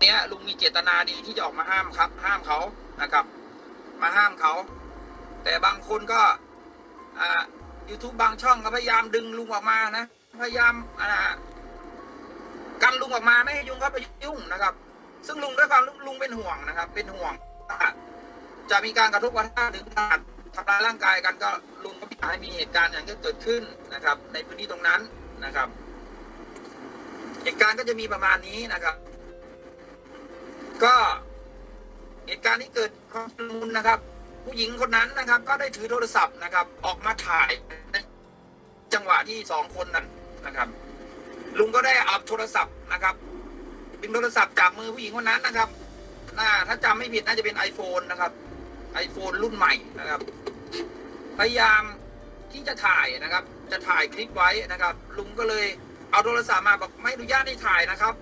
เนี้ยลุงมีเจตนาดีที่จะออกมาห้ามครับ ห้ามเขานะครับ มาห้ามเขา แต่บางคนก็อ่า YouTube บางช่องก็พยายามดึงลุงออกมานะ พยายามอ่ากันลุงออกมาไม่ให้ยุงเข้าไปยุ่งนะครับ ซึ่งลุงด้วยความลุงลุงเป็นห่วงนะครับ เป็นห่วงจะมีการกระทบกระทั่งถึงขนาดทำร้ายร่างกายกันก็ลุงก็ไม่อยากให้มีเหตุการณ์อย่างนี้เกิดขึ้นนะครับ ในพื้นที่ตรงนั้นนะครับ เหตุการณ์ก็จะมีประมาณนี้นะครับ ก็เหตุการณ์ที่เกิดความชุลมุนนะครับ ผู้หญิงคนนั้นนะครับ ก็ได้ถือโทรศัพท์นะครับ ออกมาถ่ายในจังหวะที่สองคนนั้นนะครับ ลุงก็ได้เอาโทรศัพท์นะครับเป็นโทรศัพท์จากมือผู้หญิงคนนั้นนะครับน่าถ้าจำไม่ผิดน่าจะเป็น iPhone นะครับ iPhone รุ่นใหม่นะครับ พยายามที่จะถ่ายนะครับ จะถ่ายคลิปไว้นะครับ ลุงก็เลยเอาโทรศัพท์มาบอกไม่อนุญาตให้ถ่ายนะครับ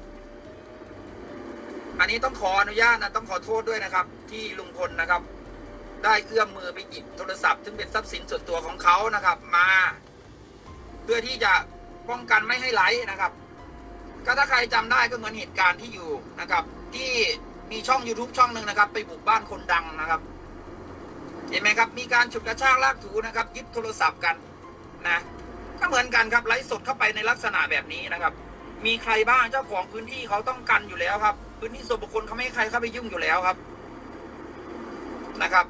อันนี้ต้องขออนุญาตนะต้องขอโทษด้วยนะครับ ที่ลุงพลนะครับ ได้เอื้อมมือไปหยิบโทรศัพท์ซึ่งเป็นทรัพย์สินส่วนตัวของเขานะครับ มา เพื่อที่จะป้องกันไม่ให้ไหลนะครับ ก็ถ้าใครจำได้ก็เหมือนเหตุการณ์ที่อยู่นะครับ ที่มีช่อง YouTube ช่องหนึ่งนะครับ ไปบุกบ้านคนดังนะครับ เห็นไหมครับ มีการฉุดกระชากลากถูนะครับยึดโทรศัพท์กันนะ ก็เหมือนกันครับไลฟ์สดเข้าไปในลักษณะแบบนี้นะครับ มีใครบ้างเจ้าของพื้นที่เขาต้องกันอยู่แล้วครับ พื้นที่ส่วนบุคคลเขาไม่ให้ใครเข้าไปยุ่งอยู่แล้วครับนะครับ